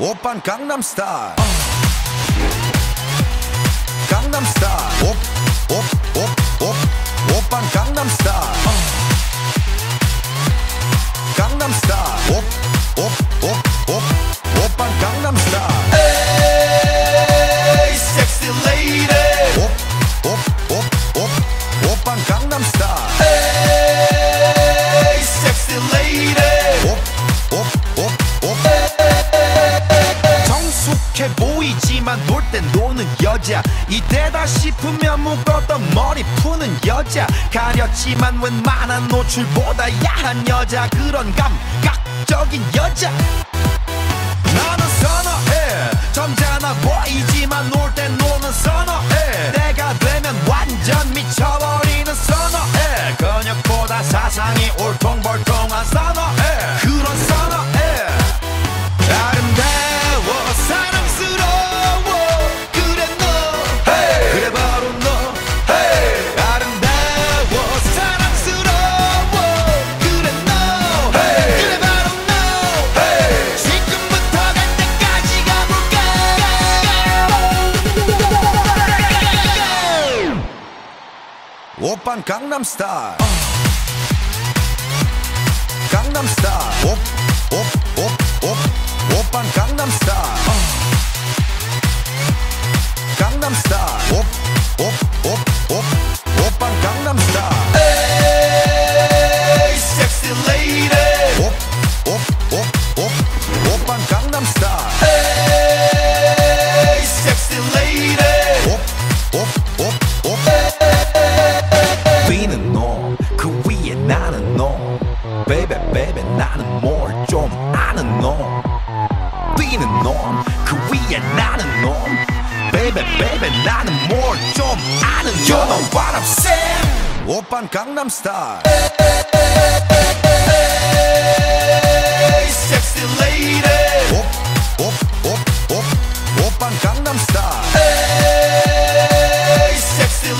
Oppan Gangnam Style. Gangnam Style. Op, op, op, op. Oppan Gangnam Style. Gangnam Style. Op, op, op, op. Oppan Gangnam Style. Hey, sexy lady. Op, op, op, op. Oppan Gangnam 여자. 이때다 싶으면 묶었던 머리 푸는 여자. 가렸지만 웬만한 노출보다 야한 여자. 그런 감각적인 여자 오빤 강남스타일 강남스타일 옵옵옵옵 오빤 강남스타일 강남스타일 비는 놈그 위에 나는 놈 베이베 베이베 나는 뭘 좀 아는 놈 You know what I'm saying 오빤 강남스타일 섹시 레이디 옵옵옵옵 오빤 강남스타일 섹시